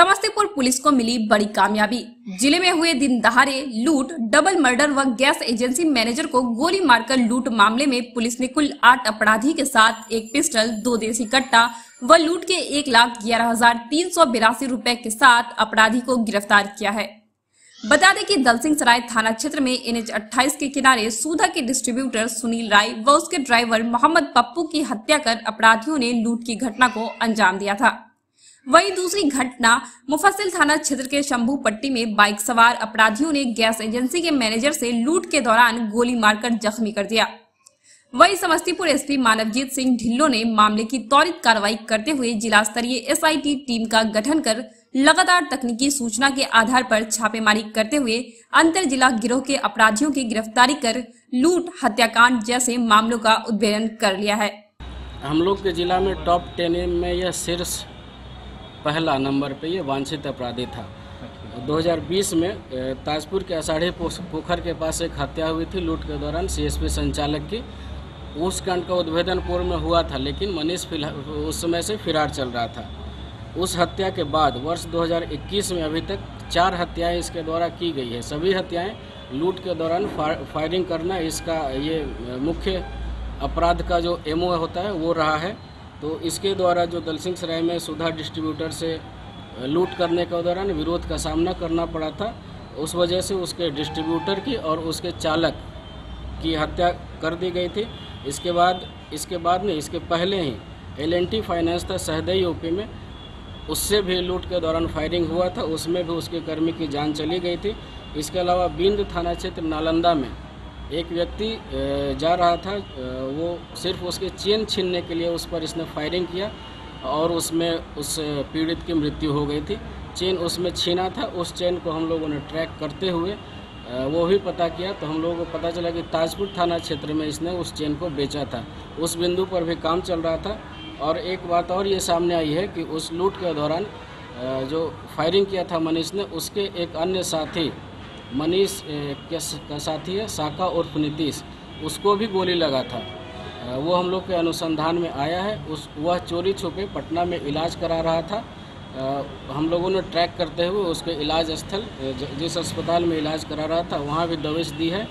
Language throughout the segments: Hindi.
पुलिस को मिली बड़ी कामयाबी। ज़िले में हुए दिन दहाड़े लूट, डबल मर्डर व गैस एजेंसी मैनेजर को गोली मारकर लूट मामले में पुलिस ने कुल आठ अपराधी के साथ एक पिस्टल, दो देसी कट्टा व लूट के एक लाख ग्यारह हज़ार तीन सौ बिरासी रूपए के साथ अपराधी को गिरफ़्तार किया है। बता दें कि दलसिंह सराय थाना क्षेत्र में एनएच 28 के किनारे सूधा के डिस्ट्रीब्यूटर सुनील राय व उसके ड्राइवर मोहम्मद पप्पू की हत्या कर अपराधियों ने लूट की घटना को अंजाम दिया था। वहीं दूसरी घटना मुफस्सिल थाना क्षेत्र के शंभू पट्टी में बाइक सवार अपराधियों ने गैस एजेंसी के मैनेजर से लूट के दौरान गोली मारकर जख्मी कर दिया। वहीं समस्तीपुर एसपी मानवजीत सिंह ढिल्लो ने मामले की त्वरित कार्रवाई करते हुए जिला स्तरीय एसआईटी टीम का गठन कर लगातार तकनीकी सूचना के आधार पर छापेमारी करते हुए अंतर जिला गिरोह के अपराधियों की गिरफ्तारी कर लूट, हत्याकांड जैसे मामलों का उद्भेदन कर लिया है। हम लोग के ज़िला में टॉप टेन में यह शीर्ष पहला नंबर पे ये वांछित अपराधी था। 2020 में ताजपुर के अषाढ़ी पोखर के पास एक हत्या हुई थी लूट के दौरान सीएसपी संचालक की। उस कांड का उद्भेदन पूर्व में हुआ था, लेकिन मनीष फ़िलहाल उस समय से फिरार चल रहा था। उस हत्या के बाद वर्ष 2021 में अभी तक चार हत्याएँ इसके द्वारा की गई है। सभी हत्याएँ लूट के दौरान फायरिंग करना इसका ये मुख्य अपराध का जो एमओ होता है, वो रहा है। तो इसके द्वारा जो दलसिंह सराय में सुधा डिस्ट्रीब्यूटर से लूट करने के दौरान विरोध का सामना करना पड़ा था, उस वजह से उसके डिस्ट्रीब्यूटर की और उसके चालक की हत्या कर दी गई थी। इसके बाद इसके बाद नहीं, इसके पहले ही एल फाइनेंस था, सहदई यूपी में। उससे भी लूट के दौरान फायरिंग हुआ था, उसमें भी उसके कर्मी की जान चली गई थी। इसके अलावा बिंद थाना क्षेत्र नालंदा में एक व्यक्ति जा रहा था वो सिर्फ़ उसके चेन छीनने के लिए उस पर इसने फायरिंग किया और उसमें उस पीड़ित की मृत्यु हो गई थी। चेन उसमें छीना था, उस चेन को हम लोगों ने ट्रैक करते हुए वो भी पता किया तो हम लोगों को पता चला कि ताजपुर थाना क्षेत्र में इसने उस चेन को बेचा था। उस बिंदु पर भी काम चल रहा था और एक बात और ये सामने आई है कि उस लूट के दौरान जो फायरिंग किया था मनीष ने, उसके एक अन्य साथी मनीष के साथी है साका उर्फ़ नीतीश उसको भी गोली लगा था। वो हम लोग के अनुसंधान में आया है। उस वह चोरी छुपे पटना में इलाज करा रहा था। हम लोगों ने ट्रैक करते हुए उसके इलाज स्थल जिस अस्पताल में इलाज करा रहा था वहाँ भी दबिश दी है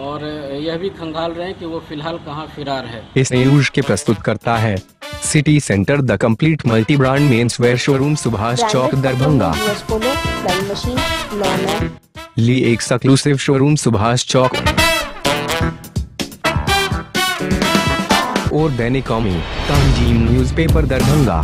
और यह भी खंगाल रहे हैं कि वो फ़िलहाल कहाँ फिरार है। इस न्यूज़ के प्रस्तुत करता है city centre the complete multi brand men's wear showroom Subhash Chowk Darbhanga. ली एक सक्लूसिव शोरूम सुभाष चौक। और दैनिक कौमी तंजीम न्यूज़पेपर दरभंगा।